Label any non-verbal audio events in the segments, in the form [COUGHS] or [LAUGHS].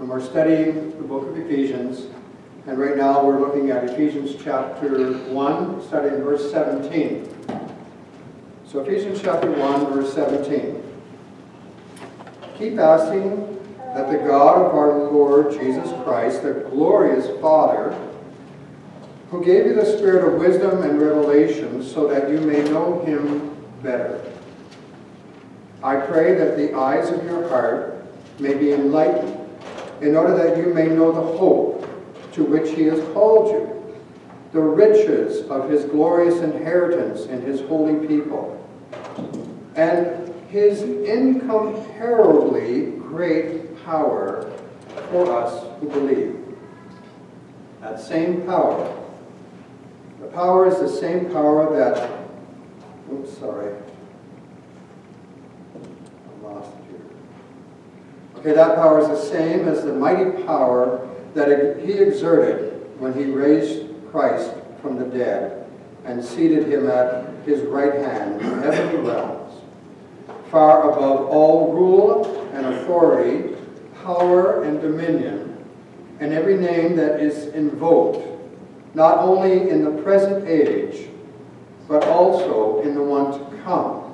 and we're studying the book of Ephesians. And right now we're looking at Ephesians chapter 1, starting verse 17. So Ephesians chapter 1, verse 17. Keep asking that the God of our Lord Jesus Christ, the glorious Father, who gave you the spirit of wisdom and revelation so that you may know him better. I pray that the eyes of your heart may be enlightened in order that you may know the hope to which he has called you, the riches of his glorious inheritance in his holy people, and his incomparably great power for us who believe. That same power. The power is the same power that, oops, sorry. I lost it here. Okay, that power is the same as the mighty power that he exerted when he raised Christ from the dead and seated him at his right hand in heavenly realms, far above all rule and authority, power and dominion, and every name that is invoked, not only in the present age, but also in the one to come.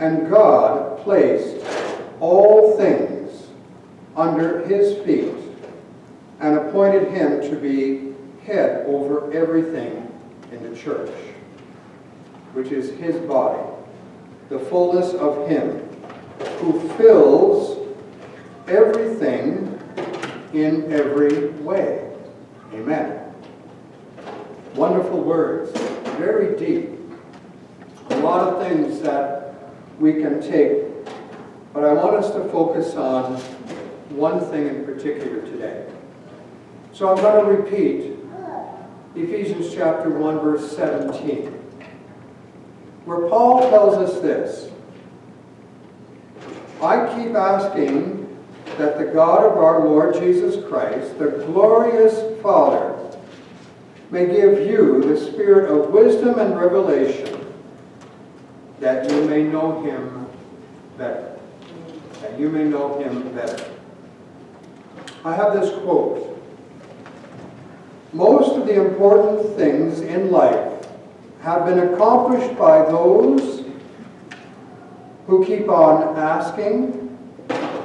And God placed all things under his feet and appointed him to be head over everything in the church, which is his body, the fullness of him who fills everything in every way. Amen. Wonderful words, very deep. A lot of things that we can take, but I want us to focus on one thing in particular today. So I'm going to repeat Ephesians chapter 1, verse 17, where Paul tells us this I keep asking that the God of our Lord Jesus Christ, the glorious Father, may give you the spirit of wisdom and revelation, that you may know him better. You may know him better. I have this quote. Most of the important things in life have been accomplished by those who keep on asking,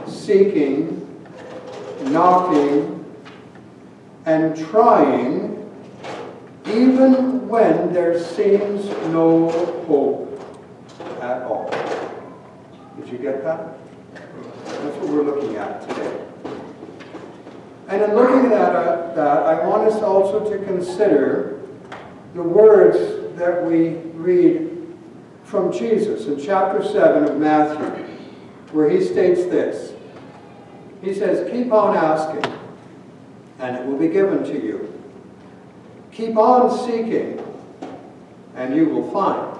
seeking, knocking, and trying even when there seems no hope at all. Did you get that? That's what we're looking at today. And in looking at uh, that, I want us also to consider the words that we read from Jesus in chapter 7 of Matthew, where he states this. He says, Keep on asking, and it will be given to you. Keep on seeking, and you will find.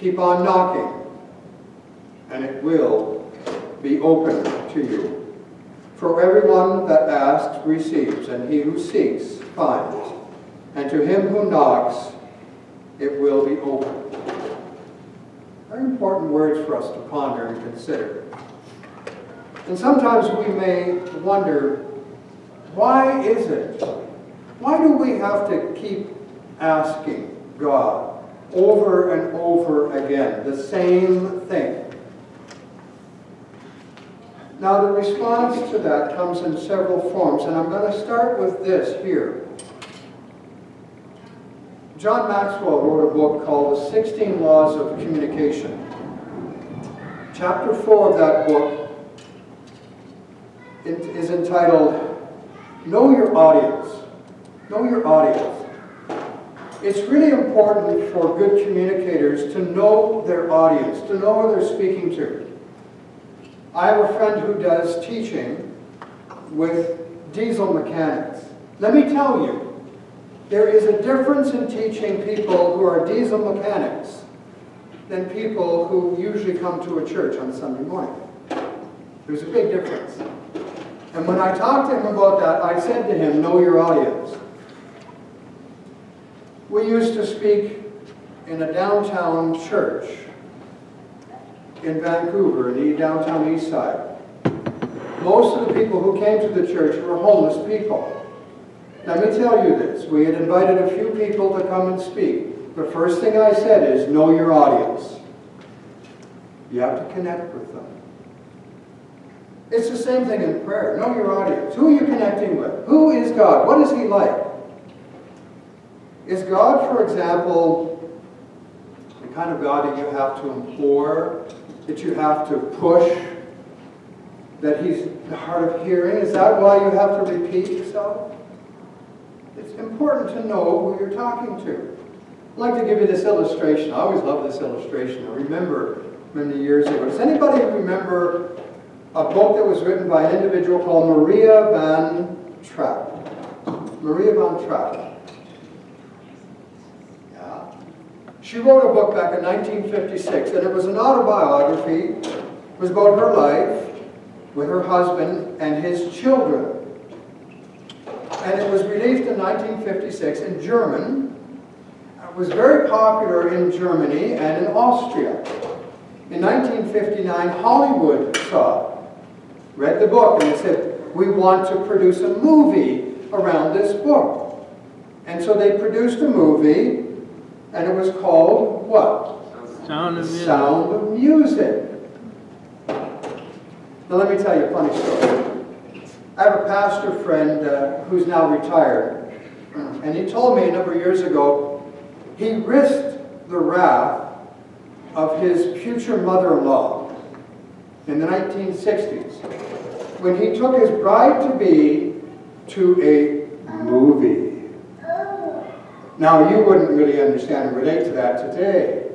Keep on knocking, and it will be open to you. For everyone that asks receives, and he who seeks finds. And to him who knocks, it will be open. Very important words for us to ponder and consider. And sometimes we may wonder, why is it? Why do we have to keep asking God over and over again the same thing? Now, the response to that comes in several forms, and I'm going to start with this here. John Maxwell wrote a book called The 16 Laws of Communication. Chapter 4 of that book is entitled Know Your Audience. Know Your Audience. It's really important for good communicators to know their audience, to know who they're speaking to. I have a friend who does teaching with diesel mechanics. Let me tell you, there is a difference in teaching people who are diesel mechanics than people who usually come to a church on Sunday morning. There's a big difference. And when I talked to him about that, I said to him, know your audience. We used to speak in a downtown church in Vancouver, the downtown east side. most of the people who came to the church were homeless people. Let me tell you this. We had invited a few people to come and speak. The first thing I said is, know your audience. You have to connect with them. It's the same thing in prayer. Know your audience. Who are you connecting with? Who is God? What is He like? Is God, for example, the kind of God that you have to implore, that you have to push, that He's hard of hearing? Is that why you have to repeat yourself? It's important to know who you're talking to. I'd like to give you this illustration. I always love this illustration. I remember many years ago. Does anybody remember a book that was written by an individual called Maria von Trapp? Maria von Trapp. She wrote a book back in 1956, and it was an autobiography. It was about her life with her husband and his children. And it was released in 1956 in German. It was very popular in Germany and in Austria. In 1959, Hollywood saw read the book, and they said, we want to produce a movie around this book. And so they produced a movie, and it was called what? Sound of Music. Sound of Music. Now let me tell you a funny story. I have a pastor friend uh, who's now retired, and he told me a number of years ago he risked the wrath of his future mother-in-law in the 1960s when he took his bride-to-be to a movie. Now, you wouldn't really understand and relate to that today,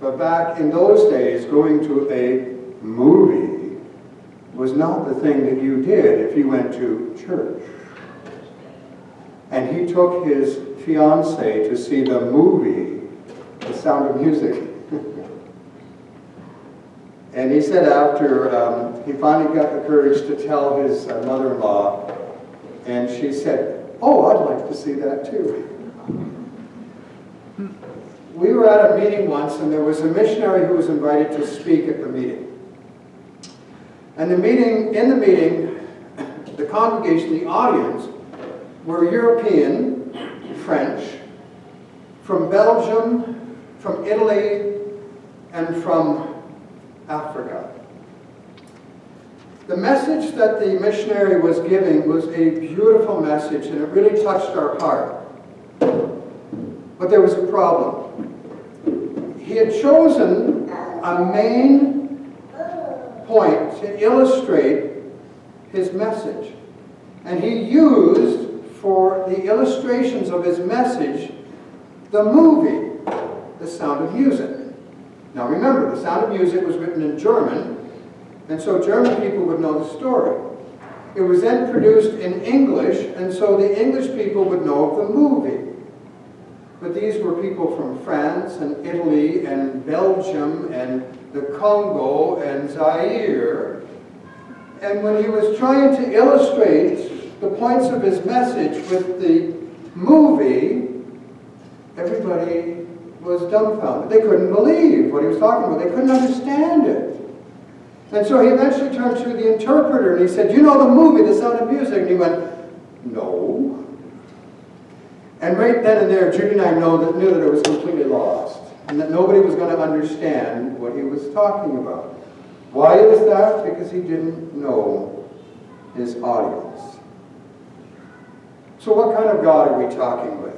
but back in those days, going to a movie was not the thing that you did if you went to church. And he took his fiancee to see the movie, The Sound of Music. [LAUGHS] and he said after um, he finally got the courage to tell his uh, mother-in-law, and she said, oh, I'd like to see that too. We were at a meeting once, and there was a missionary who was invited to speak at the meeting. And the meeting, in the meeting, the congregation, the audience, were European, French, from Belgium, from Italy, and from Africa. The message that the missionary was giving was a beautiful message, and it really touched our heart. But there was a problem. He had chosen a main point to illustrate his message. And he used for the illustrations of his message the movie, The Sound of Music. Now remember, The Sound of Music was written in German, and so German people would know the story. It was then produced in English, and so the English people would know of the movie. But these were people from France and Italy and Belgium and the Congo and Zaire. And when he was trying to illustrate the points of his message with the movie, everybody was dumbfounded. They couldn't believe what he was talking about. They couldn't understand it. And so he eventually turned to the interpreter and he said, you know the movie, The Sound of Music? And he went, no. And right then and there, Judy and I know that, knew that it was completely lost and that nobody was going to understand what he was talking about. Why is that? Because he didn't know his audience. So what kind of God are we talking with?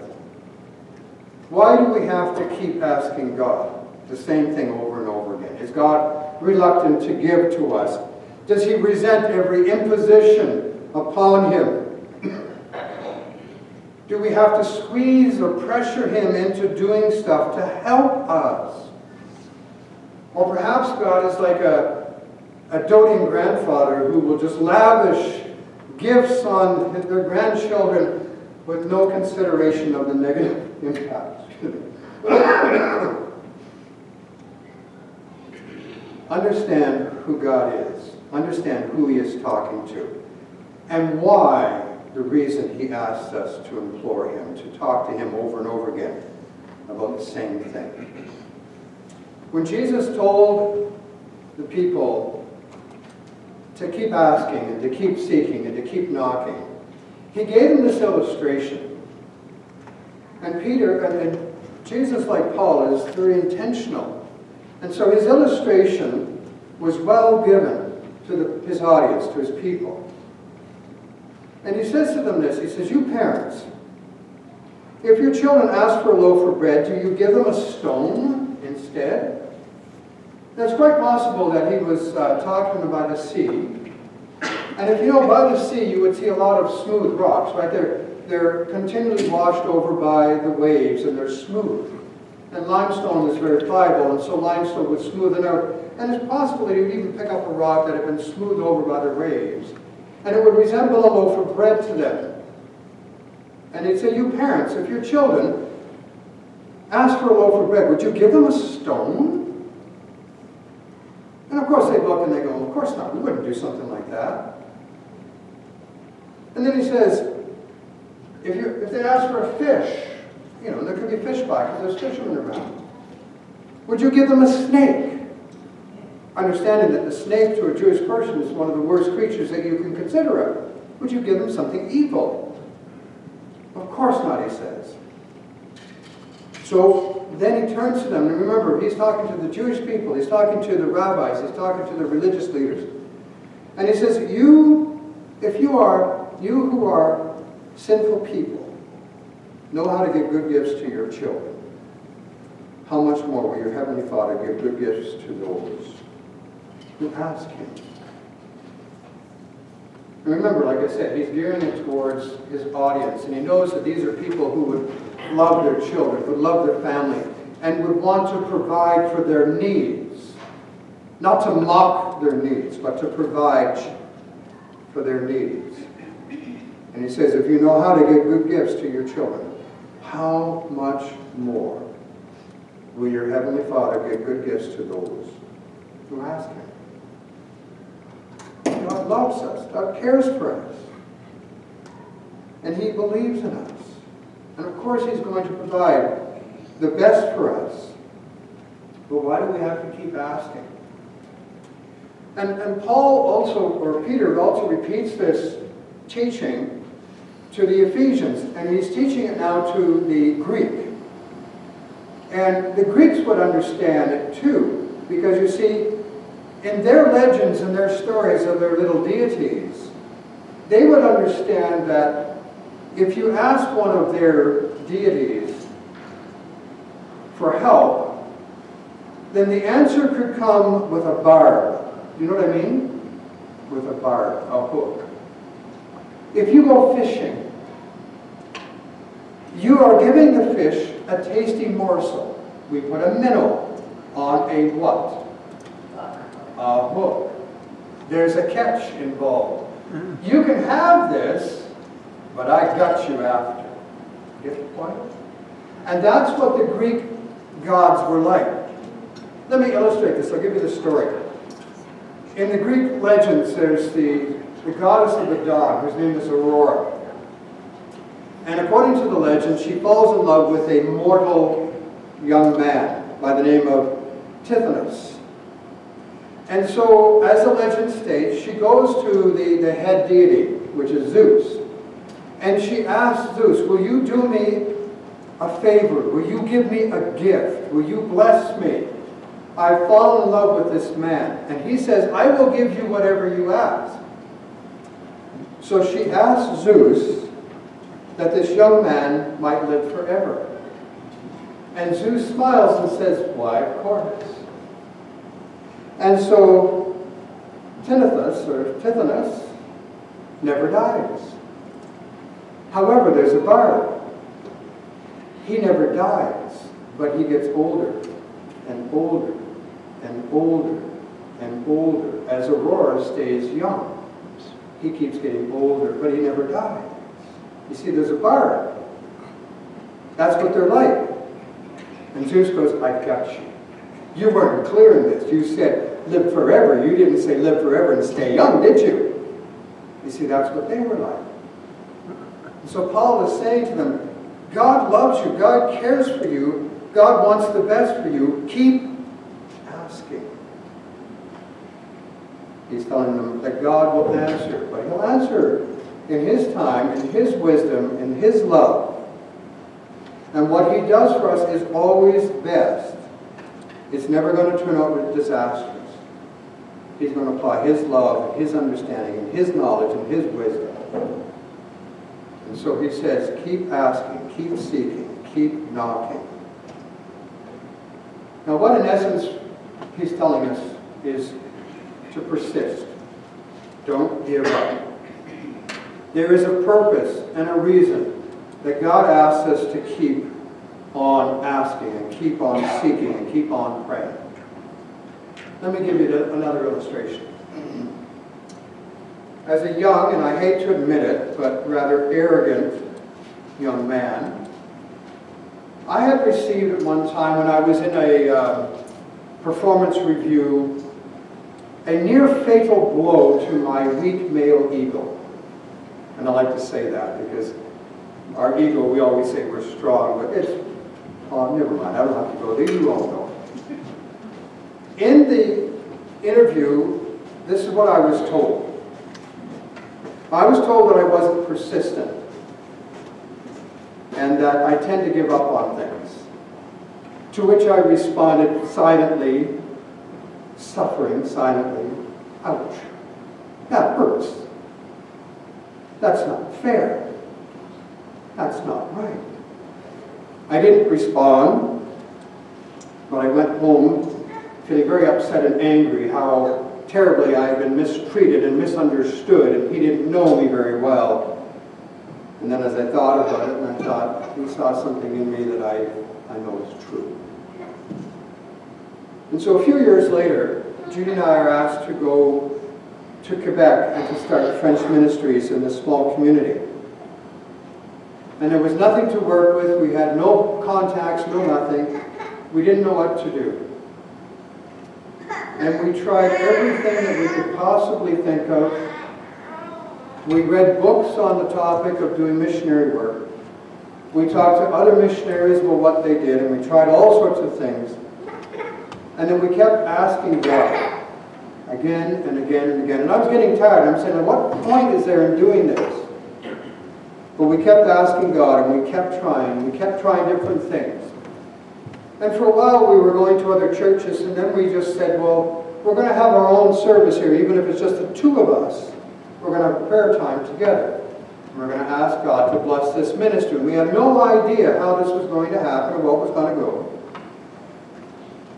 Why do we have to keep asking God the same thing over and over again? Is God reluctant to give to us? Does he resent every imposition upon him? Do we have to squeeze or pressure him into doing stuff to help us? Or perhaps God is like a, a doting grandfather who will just lavish gifts on their grandchildren with no consideration of the negative [LAUGHS] impact. [COUGHS] Understand who God is. Understand who he is talking to. And why the reason he asks us to implore him, to talk to him over and over again about the same thing. When Jesus told the people to keep asking and to keep seeking and to keep knocking. He gave them this illustration. And Peter, and, Jesus, like Paul, is very intentional. And so his illustration was well given to the, his audience, to his people. And he says to them this, he says, you parents, if your children ask for a loaf of bread, do you give them a stone instead? Now, it's quite possible that he was uh, talking about a sea. And if you know by the sea, you would see a lot of smooth rocks, right? They're, they're continually washed over by the waves, and they're smooth. And limestone is very pliable, and so limestone would smoothen out. And it's possible that you would even pick up a rock that had been smoothed over by the waves. And it would resemble a loaf of bread to them. And he'd say, you parents, if your children ask for a loaf of bread, would you give them a stone? And of course they'd look and they go, of course not, we wouldn't do something like that. And then he says, if, you, if they ask for a fish, you know, there could be fish by because there's fishermen around. Would you give them a snake? Understanding that the snake to a Jewish person is one of the worst creatures that you can consider of, Would you give them something evil? Of course not, he says. So then he turns to them, and remember, he's talking to the Jewish people, he's talking to the rabbis, he's talking to the religious leaders. And he says, You, if you are, you who are sinful people, know how to give good gifts to your children, how much more will your Heavenly Father give good gifts to those who ask Him? And remember, like I said, he's gearing it towards his audience, and he knows that these are people who would love their children, would love their family, and would want to provide for their needs. Not to mock their needs, but to provide for their needs. And he says, if you know how to give good gifts to your children, how much more will your Heavenly Father give good gifts to those who ask Him? God loves us. God cares for us. And He believes in us. And of course He's going to provide the best for us. But why do we have to keep asking? And, and Paul also, or Peter also repeats this teaching to the Ephesians. And he's teaching it now to the Greek. And the Greeks would understand it too. Because you see, in their legends and their stories of their little deities, they would understand that if you ask one of their deities for help, then the answer could come with a barb. You know what I mean? With a barb, a hook. If you go fishing, you are giving the fish a tasty morsel. We put a minnow on a what? Uh, hook. There's a catch involved. You can have this, but I got you after. Get the point? And that's what the Greek gods were like. Let me illustrate this. I'll give you the story. In the Greek legends, there's the, the goddess of the dawn, whose name is Aurora. And according to the legend, she falls in love with a mortal young man by the name of Tithonus. And so, as the legend states, she goes to the, the head deity, which is Zeus, and she asks Zeus, will you do me a favor? Will you give me a gift? Will you bless me? I've fallen in love with this man. And he says, I will give you whatever you ask. So she asks Zeus that this young man might live forever. And Zeus smiles and says, why, of course. And so Tithonus, or Tithonus, never dies. However, there's a bar. He never dies, but he gets older and older and older and older as Aurora stays young. He keeps getting older, but he never dies. You see, there's a bar. That's what they're like. And Zeus goes, I got you. You weren't clear in this. You said, live forever. You didn't say live forever and stay young, did you? You see, that's what they were like. And so Paul is saying to them, God loves you. God cares for you. God wants the best for you. Keep asking. He's telling them that God will answer, but He'll answer in His time, in His wisdom, in His love. And what He does for us is always best. It's never going to turn out with disasters. He's going to apply His love, His understanding, and His knowledge, and His wisdom. And so He says, keep asking, keep seeking, keep knocking. Now, what in essence He's telling us is to persist. Don't give up. There is a purpose and a reason that God asks us to keep on asking and keep on seeking and keep on praying. Let me give you another illustration. As a young, and I hate to admit it, but rather arrogant young man, I had received at one time when I was in a uh, performance review a near fatal blow to my weak male ego. And I like to say that because our ego, we always say we're strong, but it's, oh, never mind, I don't have to go there, you all know. In the interview, this is what I was told. I was told that I wasn't persistent and that I tend to give up on things. To which I responded silently, suffering silently, ouch, that hurts. That's not fair. That's not right. I didn't respond, but I went home feeling very upset and angry how terribly I had been mistreated and misunderstood, and he didn't know me very well. And then as I thought about it, and I thought, he saw something in me that I, I know is true. And so a few years later, Judy and I are asked to go to Quebec and to start French ministries in this small community. And there was nothing to work with. We had no contacts, no nothing. We didn't know what to do. And we tried everything that we could possibly think of. We read books on the topic of doing missionary work. We talked to other missionaries about what they did, and we tried all sorts of things. And then we kept asking God again and again and again. And I was getting tired. I'm saying, at what point is there in doing this? But we kept asking God and we kept trying. We kept trying different things. And for a while we were going to other churches and then we just said, well, we're going to have our own service here, even if it's just the two of us. We're going to have prayer time together. And We're going to ask God to bless this ministry. We had no idea how this was going to happen or what was going to go.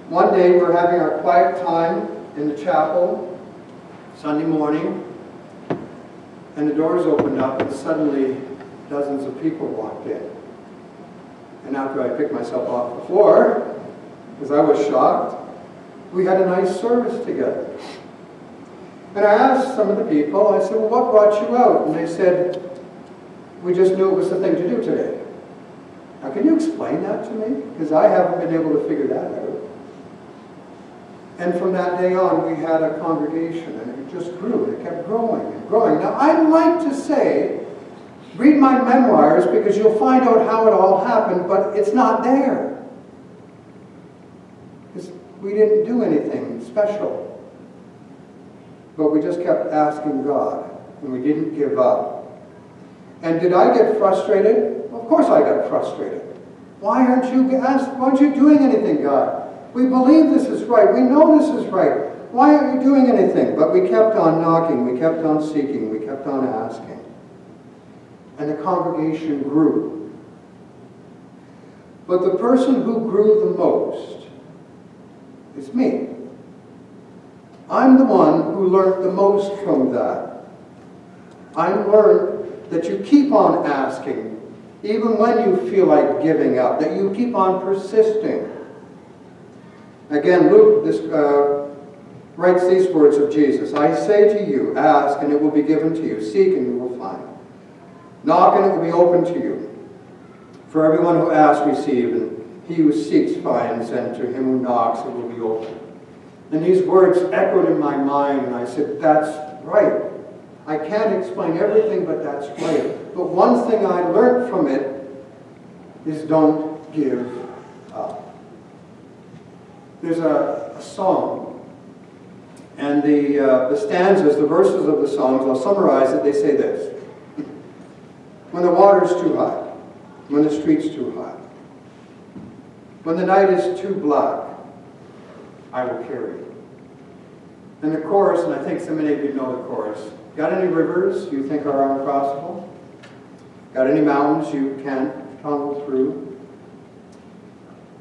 One day we're having our quiet time in the chapel, Sunday morning, and the doors opened up and suddenly dozens of people walked in. And after I picked myself off the floor, because I was shocked, we had a nice service together. And I asked some of the people, I said, well, what brought you out? And they said, we just knew it was the thing to do today. Now, can you explain that to me? Because I haven't been able to figure that out. And from that day on, we had a congregation, and it just grew. It kept growing and growing. Now, I'd like to say, read my memoirs because you'll find out how it all happened, but it's not there. Because we didn't do anything special. But we just kept asking God, and we didn't give up. And did I get frustrated? Of course I got frustrated. Why aren't you asked, why aren't you doing anything, God? We believe this is right. We know this is right. Why aren't you doing anything? But we kept on knocking. We kept on seeking. We kept on asking. And the congregation grew. But the person who grew the most is me. I'm the one who learned the most from that. I learned that you keep on asking, even when you feel like giving up, that you keep on persisting. Again, Luke this, uh, writes these words of Jesus I say to you, ask, and it will be given to you, seek, and you will find. Knock, and it will be open to you. For everyone who asks, receives, and he who seeks finds, and to him who knocks, it will be open. And these words echoed in my mind, and I said, That's right. I can't explain everything, but that's right. But one thing I learned from it is don't give up. There's a, a song, And the, uh, the stanzas, the verses of the songs, I'll summarize it, they say this. When the water's too high, when the street's too high, when the night is too black, I will carry. And the chorus, and I think so many of you know the chorus, got any rivers you think are uncrossable? Got any mountains you can't tunnel through?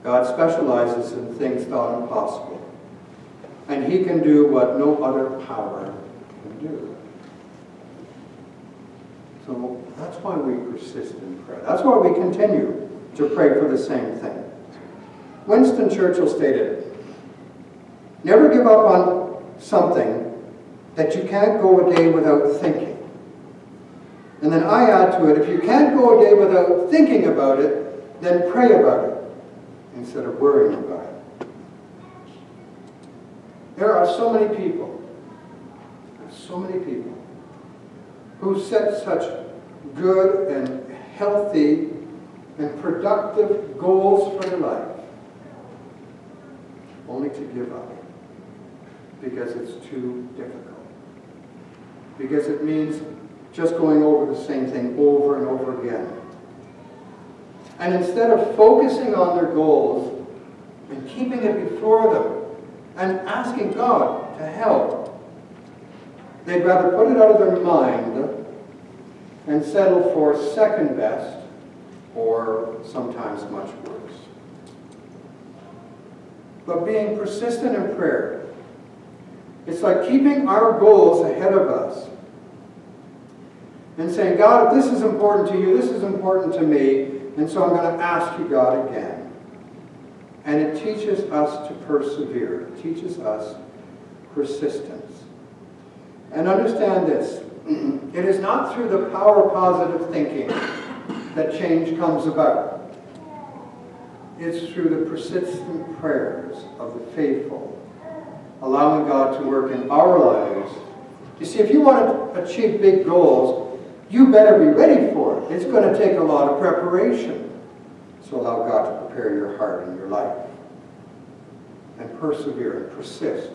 God specializes in things thought impossible. And he can do what no other power can do. So that's why we persist in prayer. That's why we continue to pray for the same thing. Winston Churchill stated, Never give up on something that you can't go a day without thinking. And then I add to it, if you can't go a day without thinking about it, then pray about it instead of worrying about it. There are so many people, so many people, who set such good and healthy and productive goals for their life, only to give up because it's too difficult. Because it means just going over the same thing over and over again. And instead of focusing on their goals and keeping it before them and asking God to help, they'd rather put it out of their mind and settle for second best or sometimes much worse. But being persistent in prayer, it's like keeping our goals ahead of us and saying, God, this is important to you, this is important to me, and so I'm going to ask you, God, again. And it teaches us to persevere. It teaches us persistence. And understand this. [CLEARS THROAT] It is not through the power of positive thinking that change comes about. It's through the persistent prayers of the faithful, allowing God to work in our lives. You see, if you want to achieve big goals, you better be ready for it. It's going to take a lot of preparation. So allow God to prepare your heart and your life. And persevere and persist.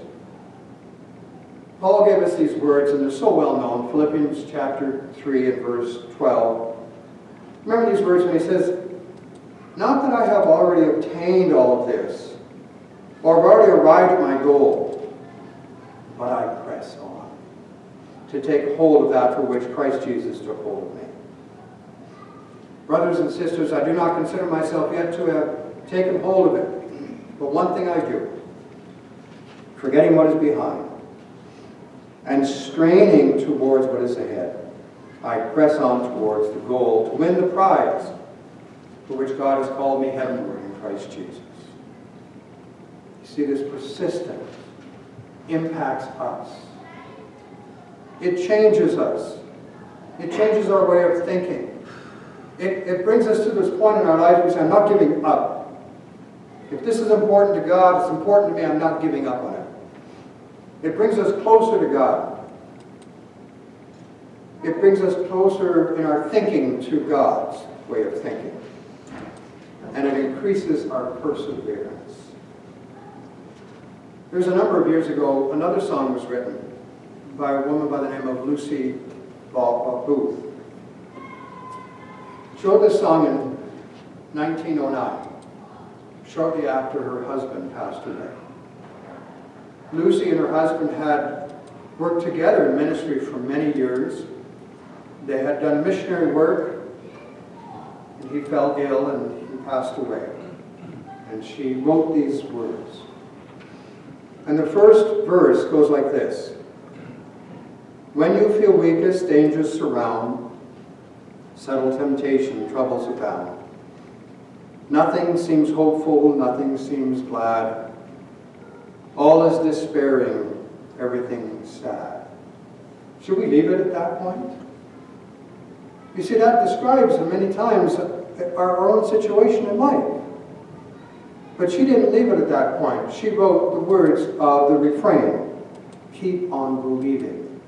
Paul gave us these words, and they're so well known. Philippians chapter 3 and verse 12. Remember these words when he says, Not that I have already obtained all of this, or have already arrived at my goal, but I press on to take hold of that for which Christ Jesus took hold of me. Brothers and sisters, I do not consider myself yet to have taken hold of it. But one thing I do, forgetting what is behind and straining towards what is ahead, I press on towards the goal to win the prize for which God has called me heavenward in Christ Jesus. You see, this persistence impacts us. It changes us. It changes our way of thinking. It, it brings us to this point in our life where we say, I'm not giving up. If this is important to God, it's important to me, I'm not giving up on it. It brings us closer to God. It brings us closer in our thinking to God's way of thinking. And it increases our perseverance. There's a number of years ago, another song was written by a woman by the name of Lucy Booth. She wrote this song in 1909, shortly after her husband passed away. Lucy and her husband had worked together in ministry for many years. They had done missionary work, and he fell ill and he passed away. And she wrote these words. And the first verse goes like this when you feel weakest, dangers surround, subtle temptation, troubles abound. Nothing seems hopeful, nothing seems glad. All is despairing, everything sad. Should we leave it at that point? You see, that describes many times our, our own situation in life. But she didn't leave it at that point. She wrote the words of the refrain, keep on believing.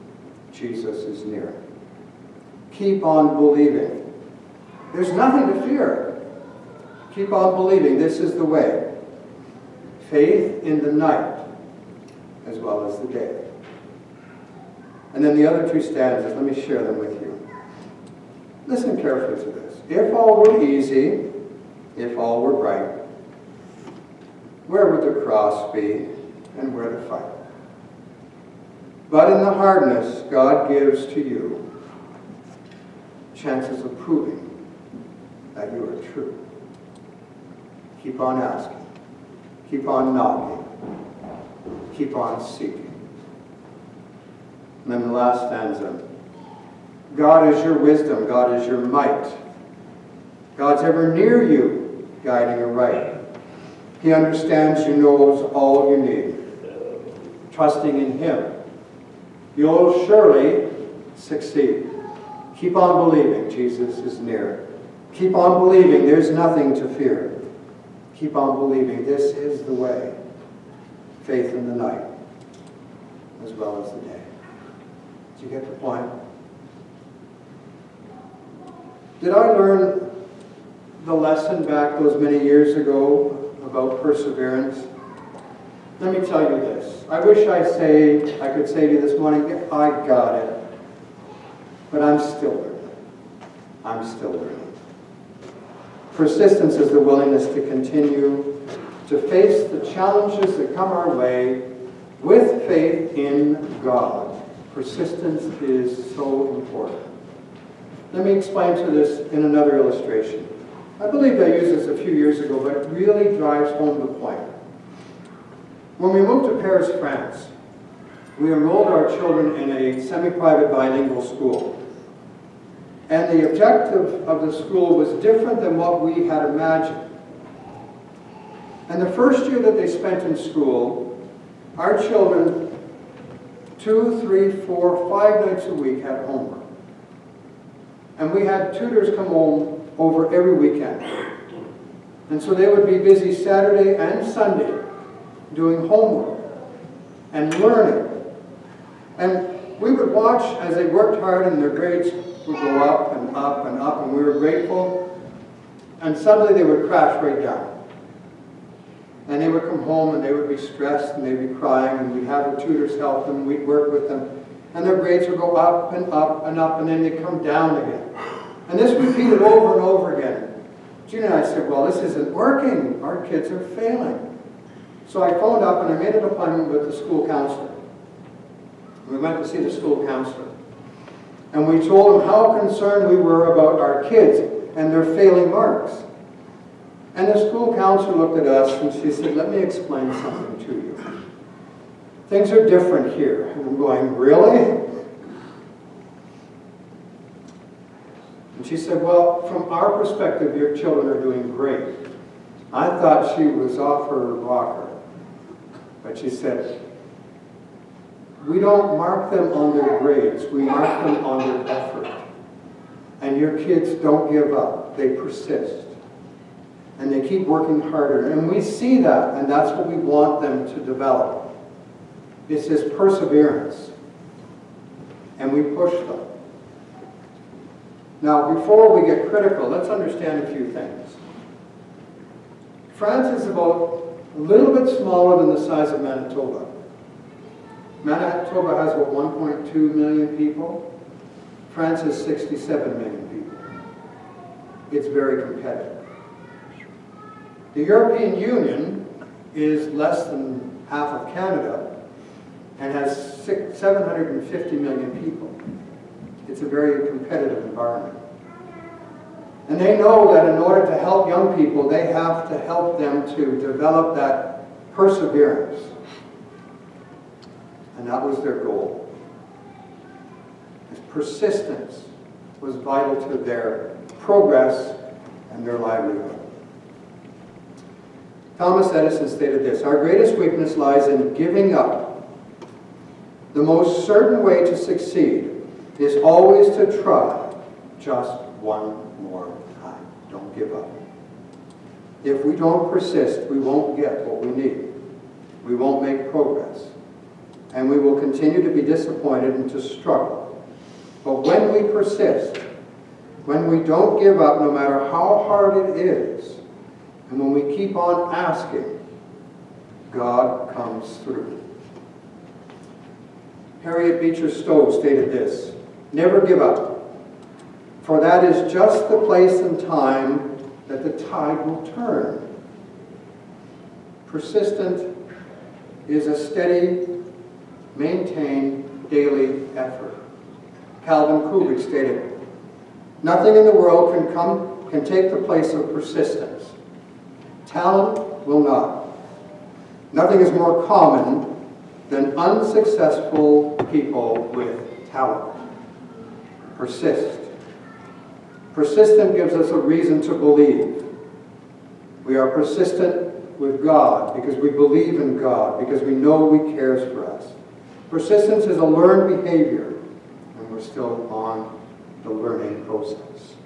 Jesus is near. Keep on believing. There's nothing to fear. Keep on believing. This is the way. Faith in the night as well as the day. And then the other two stanzas, let me share them with you. Listen carefully to this. If all were easy, if all were bright, where would the cross be and where the fight? But in the hardness God gives to you chances of proving that you are true. Keep on asking. Keep on knocking. Keep on seeking. And then the last stanza. God is your wisdom. God is your might. God's ever near you, guiding you right. He understands you, knows all you need. Trusting in Him, you'll surely succeed. Keep on believing Jesus is near. Keep on believing there's nothing to fear. Keep on believing this is the way. Faith in the night as well as the day. Do you get the point? Did I learn the lesson back those many years ago about perseverance? Let me tell you this. I wish I say I could say to you this morning, I got it. But I'm still learning. I'm still learning. Persistence is the willingness to continue to face the challenges that come our way with faith in God. Persistence is so important. Let me explain to this in another illustration. I believe I used this a few years ago, but it really drives home the point. When we moved to Paris, France, we enrolled our children in a semi-private bilingual school. And the objective of the school was different than what we had imagined. And the first year that they spent in school, our children, two, three, four, five nights a week had homework. And we had tutors come home over every weekend. And so they would be busy Saturday and Sunday doing homework and learning. And we would watch as they worked hard and their grades would go up and up and up, and we were grateful. And suddenly they would crash right down. And they would come home and they would be stressed and they'd be crying, and we'd have the tutors help them, we'd work with them. And their grades would go up and up and up, and then they'd come down again. And this repeated over and over again. Gina and I said, well, this isn't working. Our kids are failing. So I phoned up and I made an appointment with the school counselor. We went to see the school counselor. And we told him how concerned we were about our kids and their failing marks. And the school counselor looked at us and she said, let me explain something to you. Things are different here. And I'm going, really? And she said, well, from our perspective, your children are doing great. I thought she was off her rocker. But she said, we don't mark them on their grades. We mark them on their effort. And your kids don't give up. They persist. And they keep working harder. And we see that, and that's what we want them to develop. It's this perseverance. And we push them. Now, before we get critical, let's understand a few things. France is about a little bit smaller than the size of Manitoba. Manitoba has about 1.2 million people. France has 67 million people. It's very competitive. The European Union is less than half of Canada and has six, 750 million people. It's a very competitive environment. And they know that in order to help young people, they have to help them to develop that perseverance. And that was their goal. His persistence was vital to their progress and their livelihood. Thomas Edison stated this, Our greatest weakness lies in giving up. The most certain way to succeed is always to try just one more time. Don't give up. If we don't persist, we won't get what we need. We won't make progress. And we will continue to be disappointed and to struggle. But when we persist, when we don't give up, no matter how hard it is, and when we keep on asking, God comes through. Harriet Beecher Stowe stated this Never give up, for that is just the place and time that the tide will turn. Persistent is a steady, maintained, daily effort. Calvin Coolidge stated, Nothing in the world can come can take the place of persistence. Talent will not. Nothing is more common than unsuccessful people with talent. Persist. Persistent gives us a reason to believe. We are persistent with God because we believe in God, because we know He cares for us. Persistence is a learned behavior, and we're still on the learning process.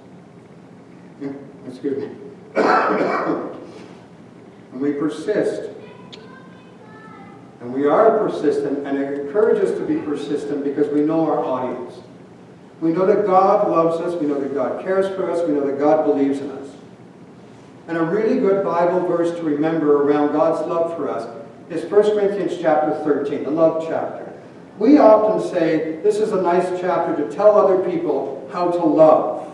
Excuse me. [COUGHS] [COUGHS] and we persist. And we are persistent, and it encourages us to be persistent because we know our audience. We know that God loves us, we know that God cares for us, we know that God believes in us. And a really good Bible verse to remember around God's love for us is 1 Corinthians chapter 13, the love chapter. We often say this is a nice chapter to tell other people how to love.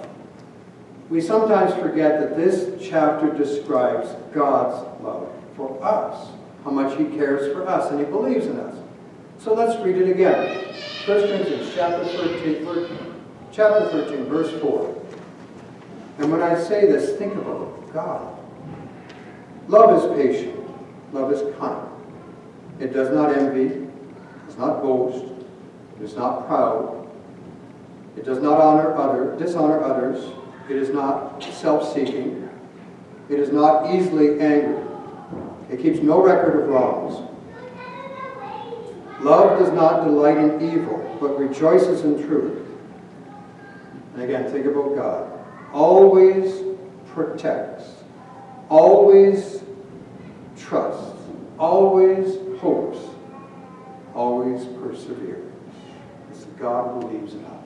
We sometimes forget that this chapter describes God's love for us, how much he cares for us and he believes in us. So let's read it again. 1 Corinthians chapter 13, chapter 13, verse 4. And when I say this, think about God. Love is patient. Love is kind. It does not envy. It does not boast. It is not proud. It does not honor other, dishonor others. It is not self-seeking. It is not easily angered. It keeps no record of wrongs. Love does not delight in evil, but rejoices in truth. And again, think about God. Always protects, always trusts, always hopes, always perseveres. God believes in us.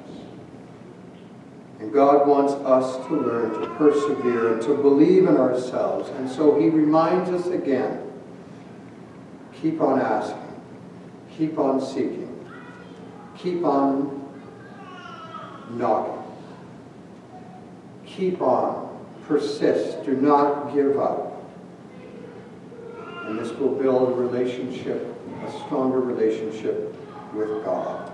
And God wants us to learn to persevere and to believe in ourselves. And so he reminds us again, keep on asking, keep on seeking, keep on knocking. Keep on, persist, do not give up. And this will build a relationship, a stronger relationship with God.